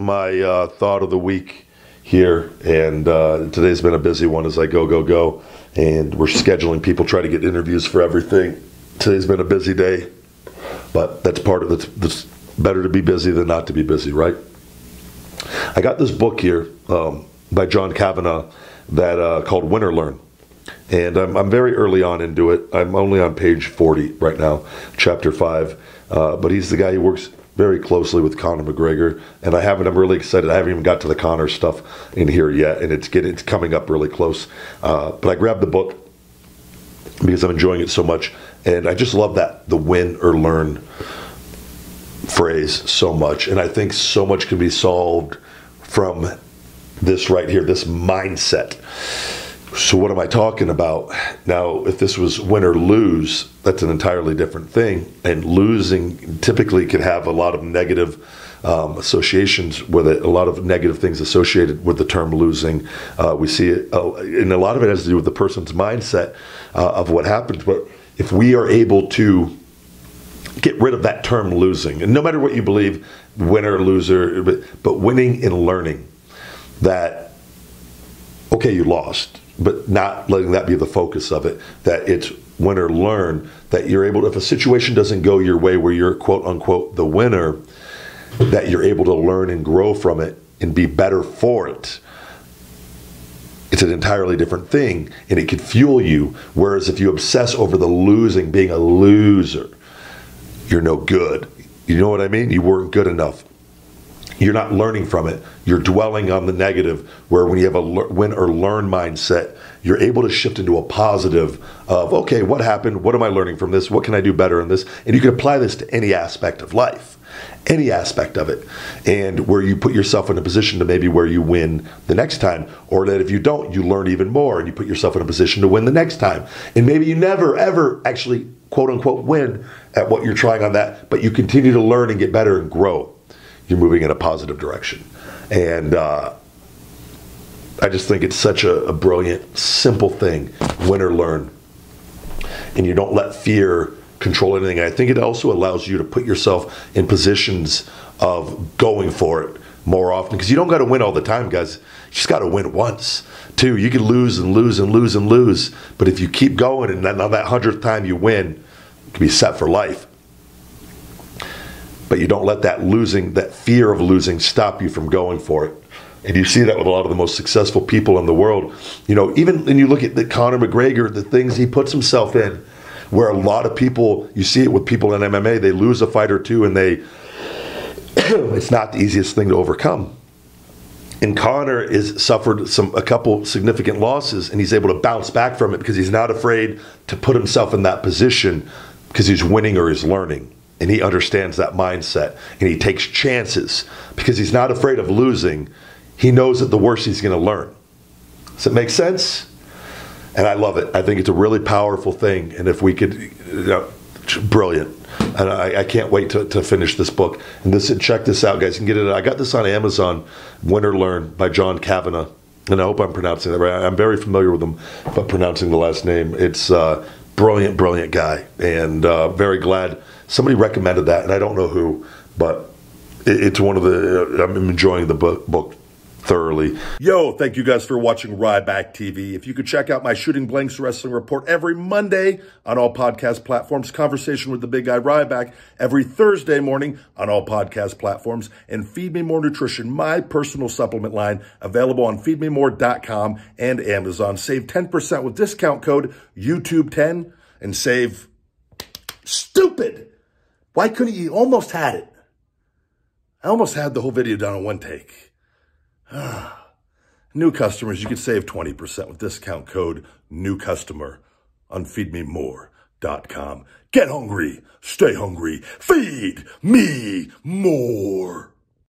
My uh, thought of the week here, and uh, today's been a busy one as I go, go, go. And we're scheduling people, try to get interviews for everything. Today's been a busy day, but that's part of it. It's better to be busy than not to be busy, right? I got this book here um, by John Kavanagh that uh, called Win or Learn. And I'm, I'm, very early on into it. I'm only on page 40 right now, chapter 5. Uh, but he's the guy who works very closely with Conor McGregor, and I haven't. I'm really excited. I haven't even got to the Conor stuff in here yet, and it's getting it's coming up really close. Uh, but I grabbed the book because I'm enjoying it so much, and I just love that the win or learn phrase so much, and I think so much can be solved from this right here, this mindset. So, what am I talking about? Now, if this was win or lose, that's an entirely different thing. And losing typically can have a lot of negative um, associations with it, a lot of negative things associated with the term losing. Uh, we see it, uh, and a lot of it has to do with the person's mindset uh, of what happens. But if we are able to get rid of that term losing, and no matter what you believe, winner, loser, but, but winning and learning that, okay, you lost but not letting that be the focus of it. That it's win or learn. That you're able to, if a situation doesn't go your way where you're quote unquote the winner, that you're able to learn and grow from it and be better for it. It's an entirely different thing and it can fuel you. Whereas if you obsess over the losing, being a loser, you're no good. You know what I mean? You weren't good enough you're not learning from it. You're dwelling on the negative, where when you have a win or learn mindset, you're able to shift into a positive of, okay, what happened? What am I learning from this? What can I do better in this? And you can apply this to any aspect of life, any aspect of it. And where you put yourself in a position to maybe where you win the next time, or that if you don't, you learn even more and you put yourself in a position to win the next time. And maybe you never, ever actually, quote unquote, win at what you're trying on that, but you continue to learn and get better and grow you're moving in a positive direction. And uh, I just think it's such a, a brilliant, simple thing win or learn. And you don't let fear control anything. I think it also allows you to put yourself in positions of going for it more often because you don't got to win all the time, guys. You just got to win once. Too, you can lose and lose and lose and lose, but if you keep going and then on that hundredth time you win, you can be set for life but you don't let that losing, that fear of losing, stop you from going for it. And you see that with a lot of the most successful people in the world. You know, even when you look at the Conor McGregor, the things he puts himself in, where a lot of people, you see it with people in MMA, they lose a fight or two and they, it's not the easiest thing to overcome. And Conor is suffered some a couple significant losses, and he's able to bounce back from it because he's not afraid to put himself in that position because he's winning or he's learning and he understands that mindset and he takes chances because he's not afraid of losing. He knows that the worst he's going to learn. Does it make sense? And I love it. I think it's a really powerful thing. And if we could, you know, brilliant. And I, I, can't wait to, to finish this book. And this, check this out, guys. You can get it. I got this on Amazon. Win or Learn by John Kavanagh. And I hope I'm pronouncing that right. I'm very familiar with him, but pronouncing the last name. It's uh, brilliant, brilliant guy, and uh, very glad somebody recommended that, and I don't know who, but it, it's one of the. I'm enjoying the book, book thoroughly. Yo, thank you guys for watching Ryback TV. If you could check out my Shooting Blanks Wrestling Report every Monday on all podcast platforms, Conversation with the Big Guy Ryback every Thursday morning on all podcast platforms, and Feed Me More Nutrition, my personal supplement line, available on feedmemore.com and Amazon. Save 10% with discount code YouTube10 and save stupid. Why couldn't you? Almost had it. I almost had the whole video done in one take. New customers, you can save 20% with discount code new customer on feedmemore.com. Get hungry, stay hungry, feed me more.